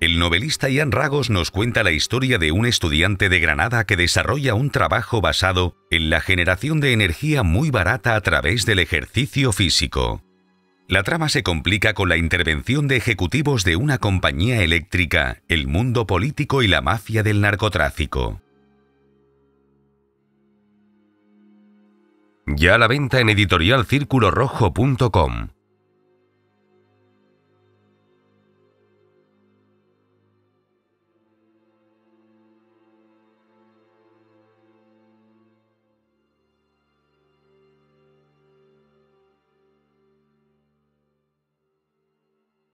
el novelista Ian Ragos nos cuenta la historia de un estudiante de Granada que desarrolla un trabajo basado en la generación de energía muy barata a través del ejercicio físico. La trama se complica con la intervención de ejecutivos de una compañía eléctrica, el mundo político y la mafia del narcotráfico. Ya a la venta en editorialcirculorrojo.com.